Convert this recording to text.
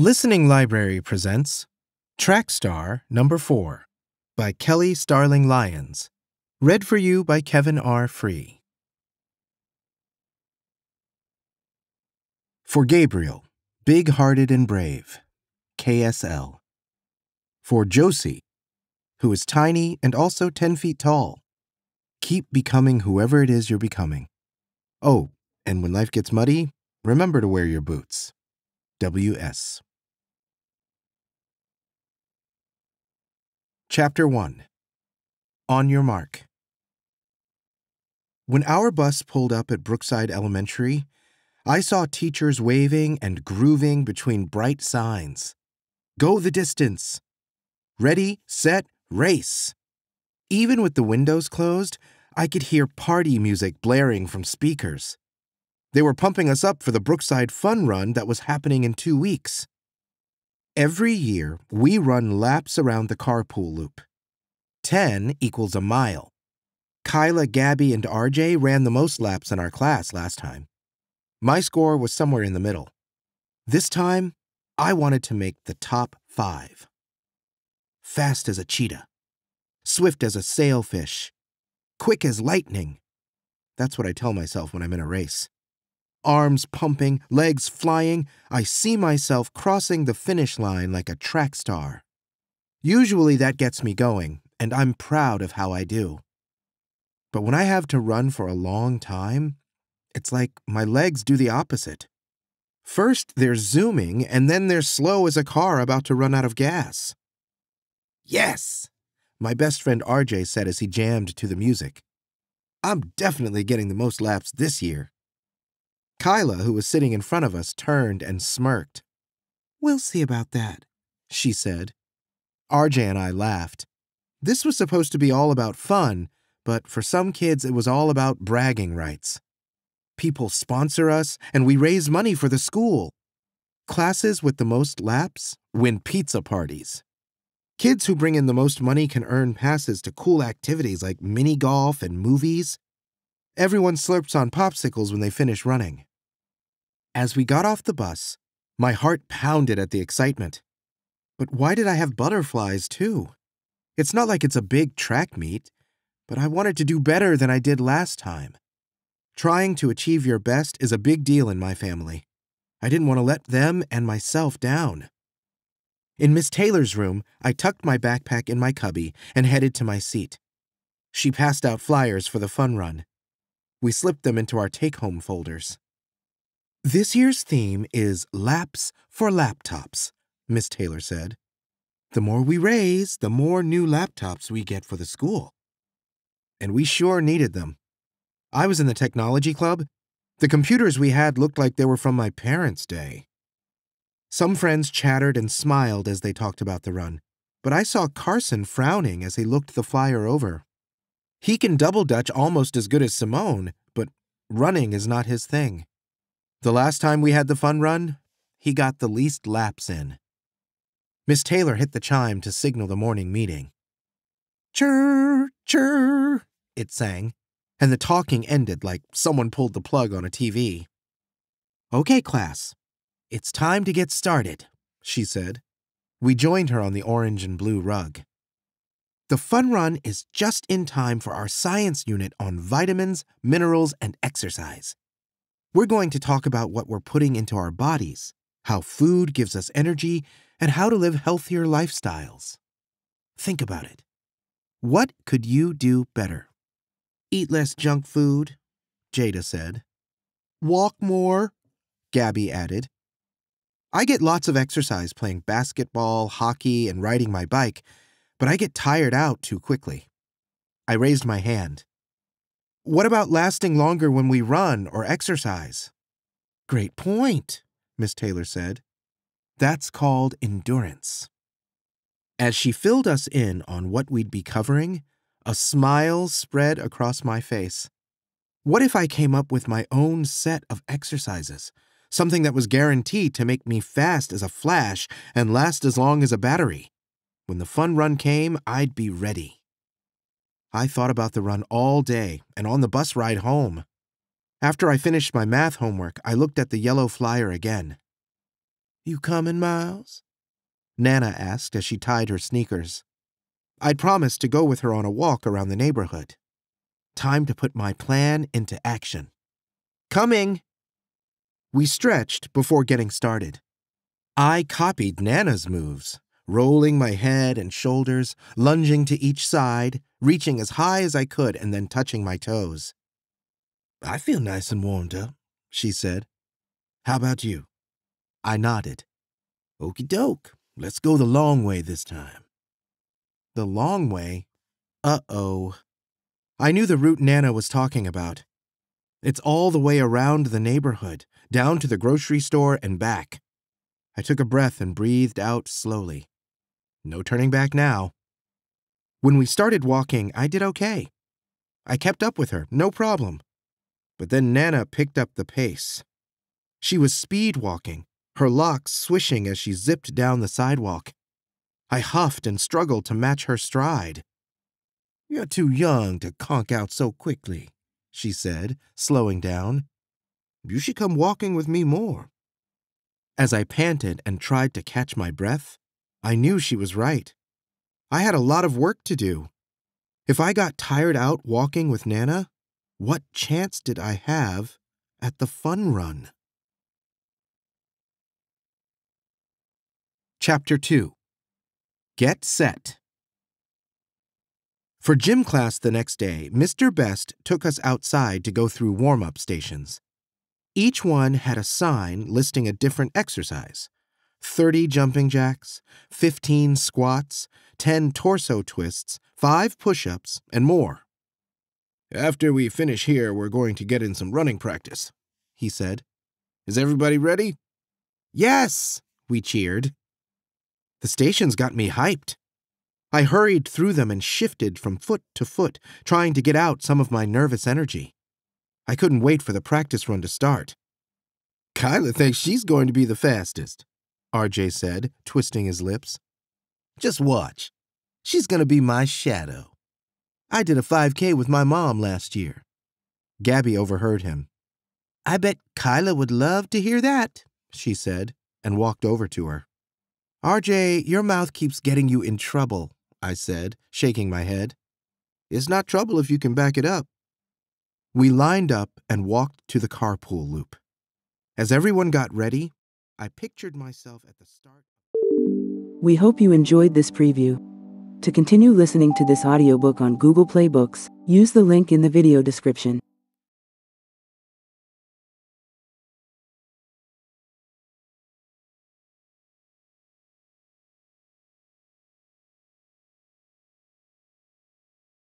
Listening Library presents Track Star Number 4 by Kelly Starling Lyons. Read for you by Kevin R. Free. For Gabriel, big hearted and brave. KSL. For Josie, who is tiny and also 10 feet tall. Keep becoming whoever it is you're becoming. Oh, and when life gets muddy, remember to wear your boots. W.S. Chapter 1 On Your Mark. When our bus pulled up at Brookside Elementary, I saw teachers waving and grooving between bright signs. Go the distance. Ready, set, race. Even with the windows closed, I could hear party music blaring from speakers. They were pumping us up for the Brookside Fun Run that was happening in two weeks. Every year, we run laps around the carpool loop. 10 equals a mile. Kyla, Gabby, and RJ ran the most laps in our class last time. My score was somewhere in the middle. This time, I wanted to make the top five. Fast as a cheetah, swift as a sailfish, quick as lightning. That's what I tell myself when I'm in a race. Arms pumping, legs flying, I see myself crossing the finish line like a track star. Usually that gets me going, and I'm proud of how I do. But when I have to run for a long time, it's like my legs do the opposite. First, they're zooming, and then they're slow as a car about to run out of gas. Yes, my best friend RJ said as he jammed to the music. I'm definitely getting the most laps this year. Kyla, who was sitting in front of us, turned and smirked. We'll see about that, she said. RJ and I laughed. This was supposed to be all about fun, but for some kids it was all about bragging rights. People sponsor us, and we raise money for the school. Classes with the most laps win pizza parties. Kids who bring in the most money can earn passes to cool activities like mini golf and movies. Everyone slurps on popsicles when they finish running. As we got off the bus, my heart pounded at the excitement. But why did I have butterflies, too? It's not like it's a big track meet, but I wanted to do better than I did last time. Trying to achieve your best is a big deal in my family. I didn't want to let them and myself down. In Miss Taylor's room, I tucked my backpack in my cubby and headed to my seat. She passed out flyers for the fun run. We slipped them into our take home folders. This year's theme is Laps for Laptops, Miss Taylor said. The more we raise, the more new laptops we get for the school. And we sure needed them. I was in the technology club. The computers we had looked like they were from my parents' day. Some friends chattered and smiled as they talked about the run, but I saw Carson frowning as he looked the flyer over. He can double dutch almost as good as Simone, but running is not his thing. The last time we had the fun run, he got the least laps in. Miss Taylor hit the chime to signal the morning meeting. Chirr, chirr, it sang, and the talking ended like someone pulled the plug on a TV. Okay, class, it's time to get started, she said. We joined her on the orange and blue rug. The fun run is just in time for our science unit on vitamins, minerals, and exercise. We're going to talk about what we're putting into our bodies, how food gives us energy, and how to live healthier lifestyles. Think about it. What could you do better? Eat less junk food, Jada said. Walk more, Gabby added. I get lots of exercise playing basketball, hockey, and riding my bike, but I get tired out too quickly. I raised my hand. What about lasting longer when we run or exercise? Great point, Miss Taylor said. That's called endurance. As she filled us in on what we'd be covering, a smile spread across my face. What if I came up with my own set of exercises, something that was guaranteed to make me fast as a flash and last as long as a battery? When the fun run came, I'd be ready. I thought about the run all day and on the bus ride home. After I finished my math homework, I looked at the yellow flyer again. You coming, Miles? Nana asked as she tied her sneakers. I'd promised to go with her on a walk around the neighborhood. Time to put my plan into action. Coming! We stretched before getting started. I copied Nana's moves, rolling my head and shoulders, lunging to each side, reaching as high as I could, and then touching my toes. I feel nice and warmed up, she said. How about you? I nodded. Okey doke, let's go the long way this time. The long way? Uh oh. I knew the route Nana was talking about. It's all the way around the neighborhood, down to the grocery store and back. I took a breath and breathed out slowly. No turning back now. When we started walking, I did okay. I kept up with her, no problem. But then Nana picked up the pace. She was speed walking, her locks swishing as she zipped down the sidewalk. I huffed and struggled to match her stride. You're too young to conk out so quickly, she said, slowing down. You should come walking with me more. As I panted and tried to catch my breath, I knew she was right. I had a lot of work to do. If I got tired out walking with Nana, what chance did I have at the fun run? Chapter 2 Get Set For gym class the next day, Mr. Best took us outside to go through warm up stations. Each one had a sign listing a different exercise 30 jumping jacks, 15 squats, 10 torso twists, 5 push ups, and more. After we finish here, we're going to get in some running practice, he said. Is everybody ready? Yes, we cheered. The stations got me hyped. I hurried through them and shifted from foot to foot, trying to get out some of my nervous energy. I couldn't wait for the practice run to start. Kyla thinks she's going to be the fastest, RJ said, twisting his lips. Just watch. She's going to be my shadow. I did a 5K with my mom last year. Gabby overheard him. I bet Kyla would love to hear that, she said, and walked over to her. RJ, your mouth keeps getting you in trouble, I said, shaking my head. It's not trouble if you can back it up. We lined up and walked to the carpool loop. As everyone got ready, I pictured myself at the start. We hope you enjoyed this preview. To continue listening to this audiobook on Google Play Books, use the link in the video description.